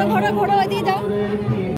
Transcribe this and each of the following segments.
ଘର ଘର ଘୋଡ଼ ଦେଇଥାଉ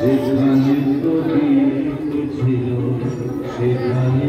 যেখানে ছিল সেখানে